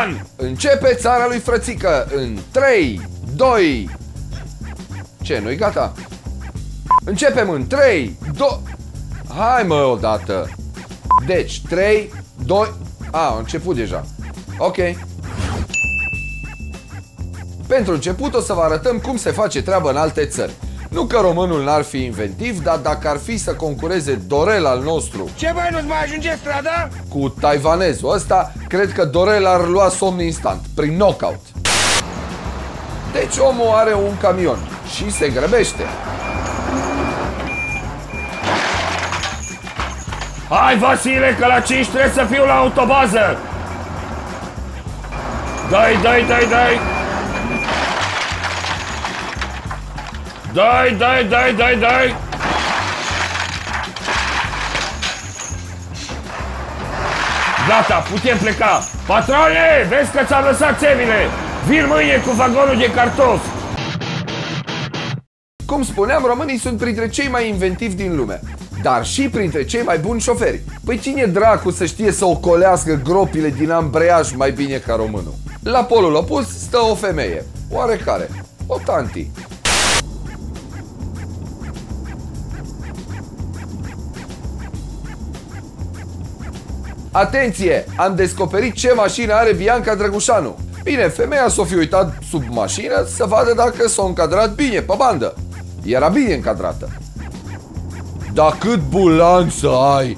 Ștefan! Începe țara lui frățică în 3, 2... Ce, nu-i gata? Începem în 3, 2... Hai mă odată! Deci, 3, 2... A, a început deja. Ok. Pentru început o să vă arătăm cum se face treaba în alte țări. Nu că românul n-ar fi inventiv, dar dacă ar fi să concureze Dorel al nostru Ce băi, nu-ți mai ajunge strada? cu taiwanezul ăsta, cred că Dorel ar lua somn instant, prin knockout. Deci omul are un camion și se grăbește. Hai, Vasile, că la 5 trebuie să fiu la autobază! Dai, dai, dai, dai! Dai, dai, dai, dai, dai! Gata, putem pleca! Patrone, vezi că ți-am lăsat țevile! Vin mâine cu vagonul de cartofi! Cum spuneam, românii sunt printre cei mai inventivi din lume, dar și printre cei mai buni șoferi. Păi cine dracu să știe să ocolească gropile din ambreiaj mai bine ca românul? La polul opus stă o femeie, oarecare, o tanti. Atenție! Am descoperit ce mașină are Bianca Drăgușanu. Bine, femeia s-o fi uitat sub mașină să vadă dacă s-a încadrat bine pe bandă. Era bine încadrată. Dar cât bulan să ai!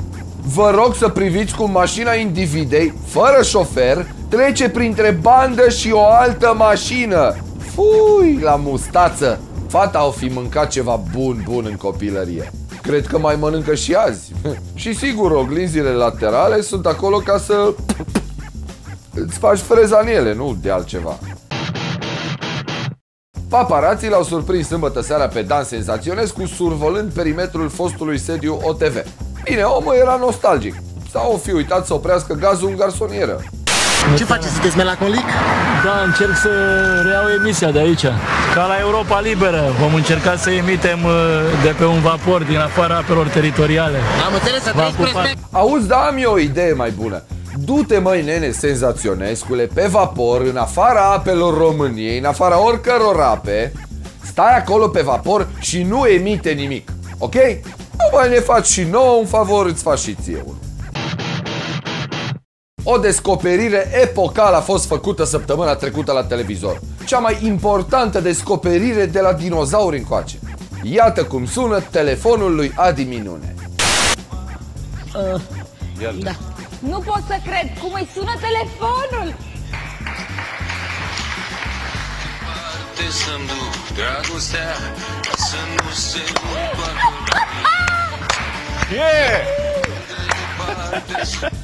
Vă rog să priviți cum mașina individei, fără șofer, trece printre bandă și o altă mașină. Fui la mustață! Fata o fi mâncat ceva bun, bun în copilărie. Cred că mai mănâncă și azi. și sigur, oglinzile laterale sunt acolo ca să... Îți faci freza în ele, nu de altceva. Paparații l-au surprins sâmbătă seara pe Dan Senzaționez cu survolând perimetrul fostului sediu OTV. Bine, omul era nostalgic. Sau o fi uitat să oprească gazul în garsonieră. Ce faceți? Sunteți melancolic? Da, încerc să reiau emisia de aici. Ca la Europa Liberă, vom încerca să emitem uh, de pe un vapor din afara apelor teritoriale. Am înțeles să Va trăiți pupa. respect. Auzi, da, am eu o idee mai bună. Du-te, măi, nene, senzaționescule, pe vapor, în afara apelor României, în afara oricăror ape, stai acolo pe vapor și nu emite nimic, ok? Nu mai ne faci și nouă un favor, îți faci și ție unul. O descoperire epocală a fost făcută săptămâna trecută la televizor. Cea mai importantă descoperire de la dinozauri încoace. Iată cum sună telefonul lui Adi Minune. Da. Nu pot să cred cum îi sună telefonul! Te să-mi duc dragostea Ca să nu se întoarcă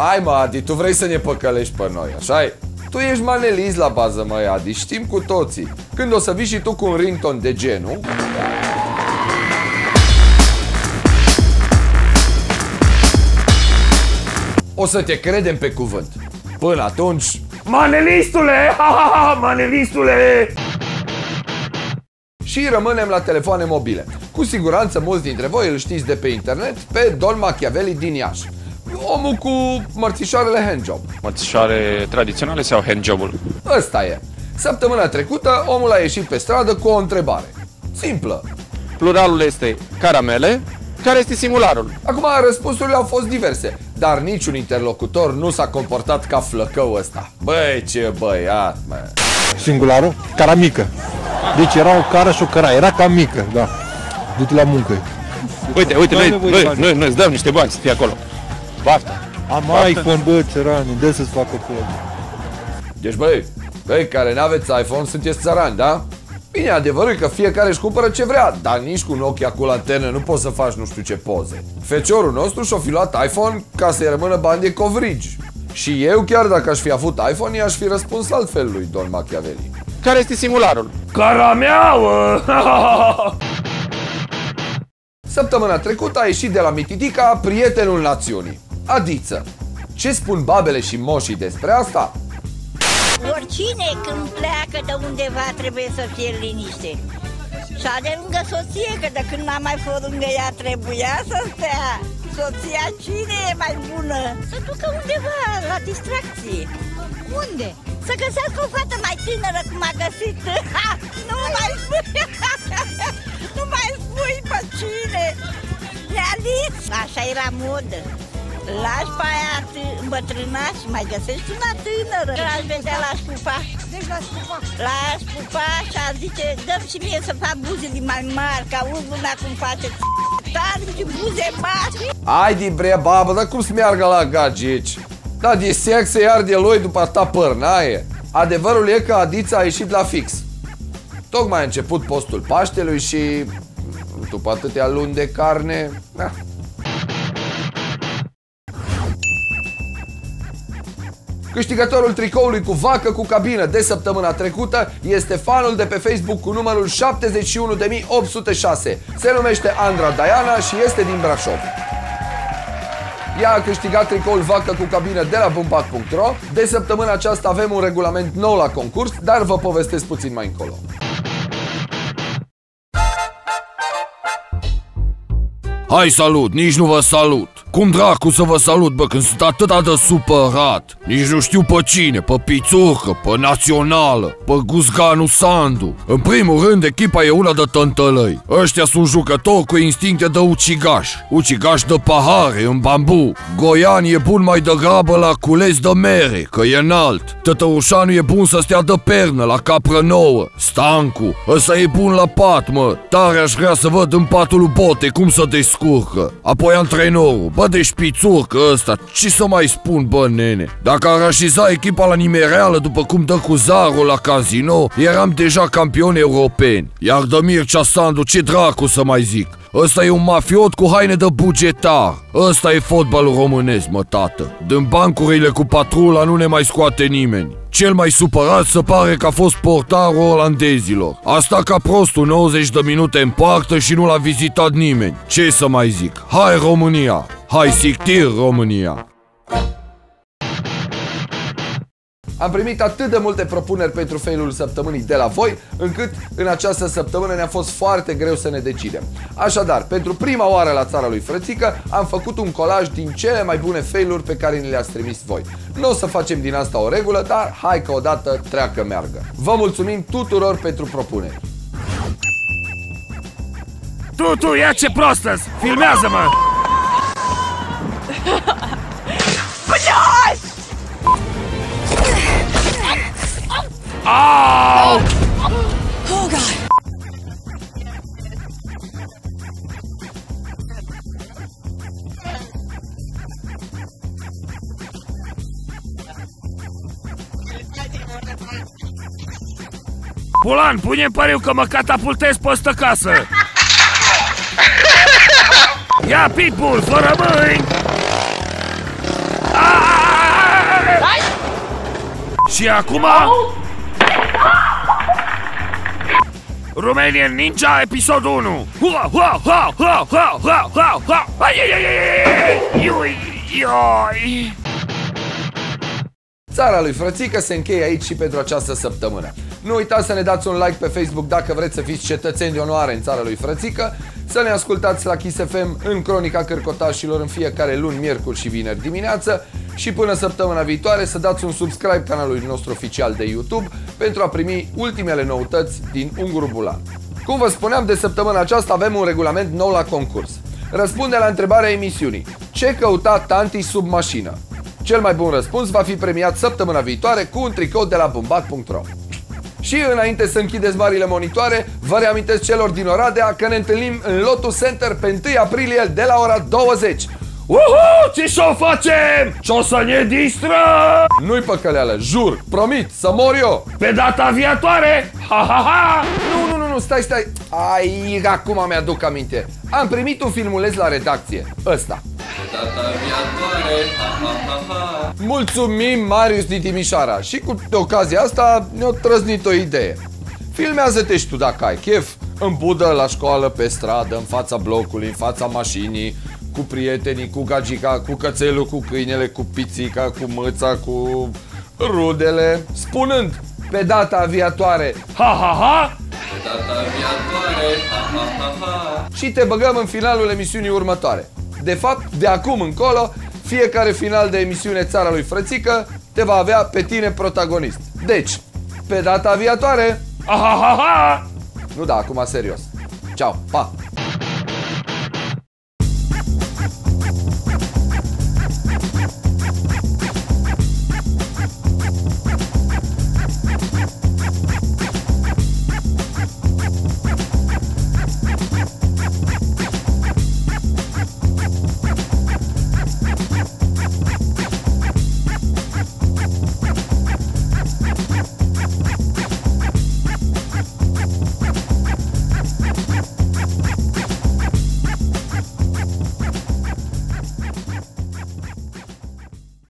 Hai mă, Adi, tu vrei să ne păcălești pe noi, așa -i? Tu ești manelist la bază, măi, Adi, știm cu toții. Când o să vii și tu cu un rington de genul, o să te credem pe cuvânt. Până atunci, Manelistule! Ha, ha, ha, manelistule! și rămânem la telefoane mobile. Cu siguranță mulți dintre voi îl știți de pe internet pe Don Machiavelli din Iași. Omul cu mărțișoarele handjob. mățișoare tradiționale sau handjob-ul? Ăsta e. Săptămâna trecută, omul a ieșit pe stradă cu o întrebare. Simplă. Pluralul este caramele. Care este singularul? Acum, răspunsurile au fost diverse, dar niciun interlocutor nu s-a comportat ca flăcău ăsta. Băi, ce băiat, mă! Singularul? Cara mică. Deci era o cară și o căra. Era cam mică, da. Du-te la muncă. Uite, uite, Doamne, noi, voi noi, bani. noi, noi îți dăm niște bani să fii acolo. Baftă. Am iPhone, bă, țărani, dă să-ți facă pe Deci, băi, băi, care n-aveți iPhone, sunteți țărani, da? Bine, adevărul e că fiecare își cumpără ce vrea, dar nici cu un ochi cu lanternă nu poți să faci nu știu ce poze. Feciorul nostru și-a fi luat iPhone ca să-i rămână bani de covrigi. Și eu, chiar dacă aș fi avut iPhone, i-aș fi răspuns altfel lui Don Machiavelli. Care este singularul? Carameauă! Săptămâna trecută a ieșit de la Mititica prietenul națiunii, Adiță. Ce spun babele și moșii despre asta? Oricine când pleacă de undeva trebuie să fie în liniște. Și a de lângă soție, că de când n-a mai fost lângă ea trebuia să stea. Soția cine e mai bună? Să ducă undeva la distracție. Unde? Să găsească o fată mai tânără cum a găsit ha, Nu mai spui Nu mai spui pe cine Nealiț Așa era modă Lași pe aia t- îmbătrâna și mai găsești una tânără L-aș vedea, l-aș pupa Deci l-aș pupa. L-aș pupa și ar zice Dăm și mie să fac buzele mai mari Ca lumea cum face Tare și buze mari Ai de bre, babă, dar cum să meargă la gagici? Da, de sex se iar de loi după ta păr, n-aie? Adevărul e că Adița a ieșit la fix. Tocmai a început postul Paștelui și după atâtea luni de carne, da. Câștigătorul tricoului cu vacă cu cabină de săptămâna trecută este fanul de pe Facebook cu numărul 71806. Se numește Andra Diana și este din Brașov. Ea a câștigat tricoul vacă cu cabină de la bumbac.ro. De săptămâna aceasta avem un regulament nou la concurs, dar vă povestesc puțin mai încolo. Hai salut, nici nu vă salut Cum dracu să vă salut, bă, când sunt atât de supărat? Nici nu știu pe cine, pe Pițurcă, pe Națională, pe Guzganu Sandu. În primul rând, echipa e una de tântălăi. Ăștia sunt jucători cu instincte de ucigaș. Ucigaș de pahare, în bambu. Goian e bun mai degrabă la cules de mere, că e înalt. Tătăușanu e bun să stea de pernă, la capră nouă. Stancu, ăsta e bun la pat, mă. Tare aș vrea să văd în patul lui Bote cum să descurcă. Apoi antrenorul, bă, de șpițurcă ăsta Ce să mai spun, bă, nene? Dacă ar așeza echipa la nimereală după cum dă cu Zaro la casino Eram deja campioni europeni Iar de Mircea Sandu, ce dracu să mai zic Ăsta e un mafiot cu haine de bugetar Ăsta e fotbalul românesc, mă, tată Din bancurile cu patrula nu ne mai scoate nimeni cel mai supărat se pare că a fost portarul olandezilor. Asta ca prostul 90 de minute în poartă și nu l-a vizitat nimeni. Ce să mai zic? Hai România! Hai sictir România! Am primit atât de multe propuneri pentru failul săptămânii de la voi, încât în această săptămână ne-a fost foarte greu să ne decidem. Așadar, pentru prima oară la țara lui Frățică, am făcut un colaj din cele mai bune failuri pe care ni le-ați trimis voi. Nu o să facem din asta o regulă, dar hai că odată treacă meargă. Vă mulțumim tuturor pentru propuneri. Tu, tu, ia ce prostă Filmează-mă! Pulan, pune pariu că mă catapultez pe ăstă casă! Ia Pitbull, fără mâini! Ai! Și acum... Romanian Ninja episodul 1 Hua, hua, hua, hua, hua, hua, hua, hua. Ai, ai, ai, ai, ai, ai, ai. Țara lui Frățică se încheie aici și pentru această săptămână. Nu uitați să ne dați un like pe Facebook dacă vreți să fiți cetățeni de onoare în țara lui Frățică, să ne ascultați la Kiss FM în Cronica Cărcotașilor în fiecare luni, miercuri și vineri dimineață și până săptămâna viitoare să dați un subscribe canalului nostru oficial de YouTube pentru a primi ultimele noutăți din Unguru Bulan. Cum vă spuneam, de săptămâna aceasta avem un regulament nou la concurs. Răspunde la întrebarea emisiunii. Ce căuta tanti sub mașină? Cel mai bun răspuns va fi premiat săptămâna viitoare cu un tricou de la bumbac.ro Și înainte să închideți marile monitoare, vă reamintesc celor din Oradea că ne întâlnim în Lotus Center pe 1 aprilie de la ora 20. Uhu, ce și-o facem? Ce o să ne distrăm? Nu-i păcăleală, jur, promit, să mor eu! Pe data viitoare? Ha, ha, ha! Nu, nu, nu, nu, stai, stai! Ai, acum mi-aduc aminte. Am primit un filmuleț la redacție. Ăsta. Data viitoare, ha, ha, ha, ha. Mulțumim, Marius din Timișoara. Și cu ocazia asta ne-a trăznit o idee. Filmează-te și tu dacă ai chef, în budă, la școală, pe stradă, în fața blocului, în fața mașinii, cu prietenii, cu gagica, cu cățelul, cu câinele, cu pițica, cu mâța, cu rudele, spunând pe data viitoare Ha, ha, ha! Data viitoare, ha, ha, ha, ha. și te băgăm în finalul emisiunii următoare. De fapt, de acum încolo, fiecare final de emisiune Țara lui Frățică te va avea pe tine protagonist. Deci, pe data viitoare... Ahahaha! Nu da, acum serios. Ciao, pa!